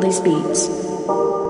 These Beats.